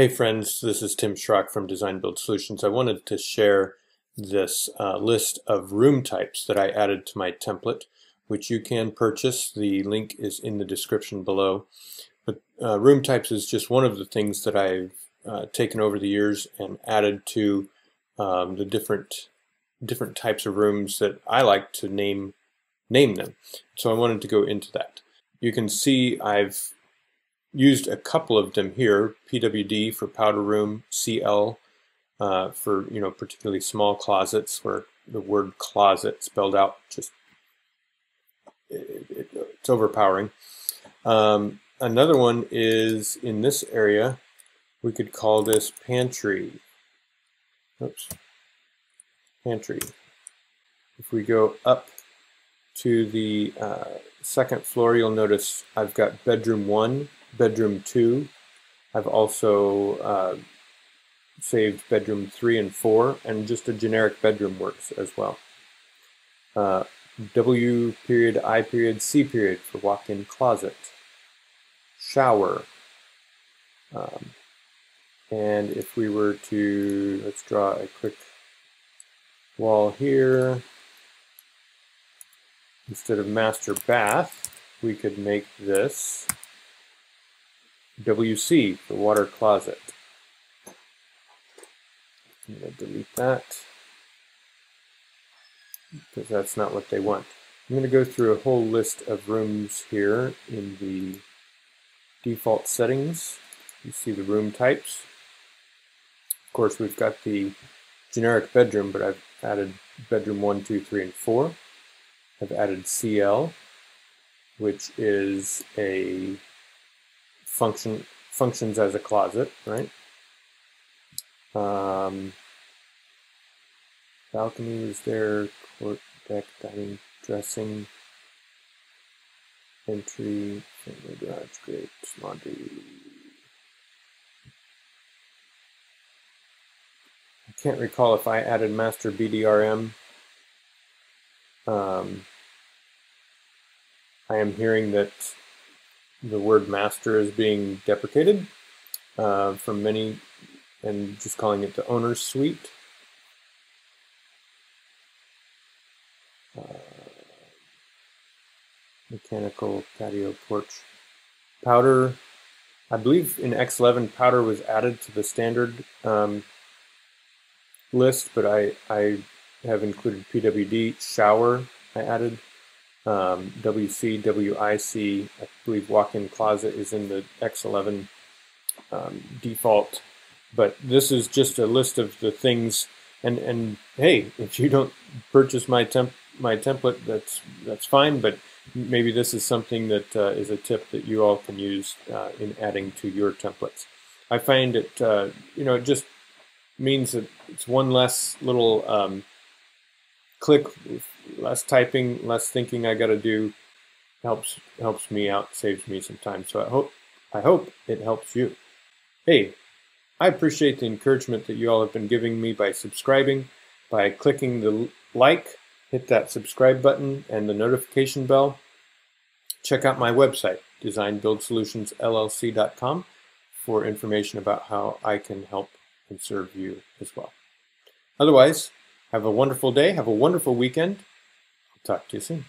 Hey friends, this is Tim Schrock from Design Build Solutions. I wanted to share this uh, list of room types that I added to my template, which you can purchase. The link is in the description below. But uh, room types is just one of the things that I've uh, taken over the years and added to um, the different different types of rooms that I like to name name them. So I wanted to go into that. You can see I've used a couple of them here, PWD for powder room, CL uh, for, you know, particularly small closets where the word closet spelled out just, it, it, it's overpowering. Um, another one is in this area, we could call this pantry. Oops, pantry. If we go up to the uh, second floor, you'll notice I've got bedroom one bedroom two. I've also uh, saved bedroom three and four, and just a generic bedroom works as well. Uh, w period, I period, C period for walk-in closet. Shower. Um, and if we were to, let's draw a quick wall here. Instead of master bath, we could make this WC for water closet. I'm going to delete that because that's not what they want. I'm going to go through a whole list of rooms here in the default settings. You see the room types. Of course, we've got the generic bedroom, but I've added bedroom 1, 2, 3, and 4. I've added CL, which is a function functions as a closet, right? Um, balcony is there, court, deck, dining, dressing, entry, family garage, great, laundry. I can't recall if I added master BDRM. Um, I am hearing that the word master is being deprecated uh, from many and just calling it the owner's suite. Uh, mechanical patio porch. Powder, I believe in X11 powder was added to the standard um, list, but I, I have included PWD. Shower I added. Um, WC, WIC, I believe walk-in closet is in the X11 um, default. But this is just a list of the things. And, and hey, if you don't purchase my temp my template, that's that's fine. But maybe this is something that uh, is a tip that you all can use uh, in adding to your templates. I find it, uh, you know, it just means that it's one less little um, click, less typing, less thinking I got to do helps helps me out, saves me some time. So I hope I hope it helps you. Hey, I appreciate the encouragement that you all have been giving me by subscribing, by clicking the like, hit that subscribe button and the notification bell. Check out my website, designbuildsolutionsllc.com, for information about how I can help and serve you as well. Otherwise, have a wonderful day. Have a wonderful weekend. I'll talk to you soon.